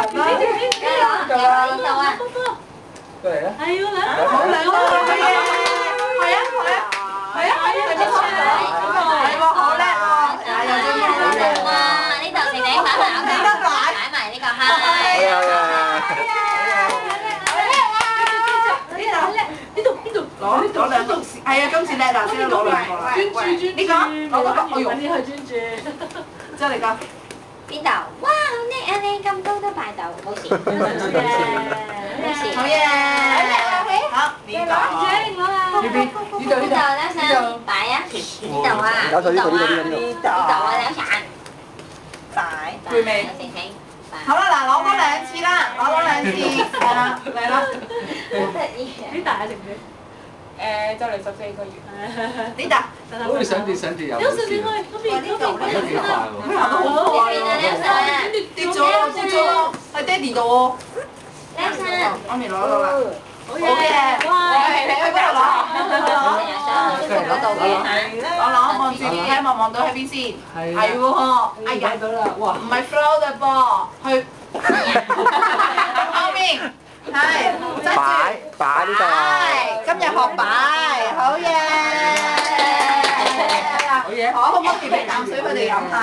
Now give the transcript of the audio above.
係啦，呢度啊，過嚟啦。係喎兩好靚喎，係啊，係啊，係啊，係啊，係啊，係喎，好叻喎，啊又中意好靚哇！呢度你你擺埋你得擺埋呢個蝦。好嘢好嘢。呢度呢度攞攞兩個，係啊，今次叻啦，先攞兩個啦。專注專注，呢個攞嗰個，哎呦揾，啲去專注。即係你個。邊度？哇！好叻啊！你咁高都到，冇事。好嘢，好嘢，好，呢個。攞啦。呢邊呢度呢度呢兩度呢度。擺啊！呢度啊！搞錯呢度呢度呢度呢度啊！兩散。擺背味。醒醒。好啦，嗱，攞多兩次啦，攞多兩次，係啦，嚟啦，好得意啊！幾大啊？成唔成？誒，就嚟十四個月。呢度，好似想跌想跌又有冇事。順便去嗰邊嗰邊行得幾快喎。佢行得好快呢邊啊，喎，兩散。跌咗咯，跌咗咯，喺爹哋度喎，兩散。媽咪攞到啦，好好嘢，哇！你你去邊度攞？嗰度嘅。攞攞望住睇望望到喺邊先，係係喎，哎呀睇，到啦，哇！唔係 flow 嘅噃，去後面，係，揸住。擺擺呢度。擺，今日學擺，好嘢！好嘢好，可唔可以俾啖水佢哋飲下？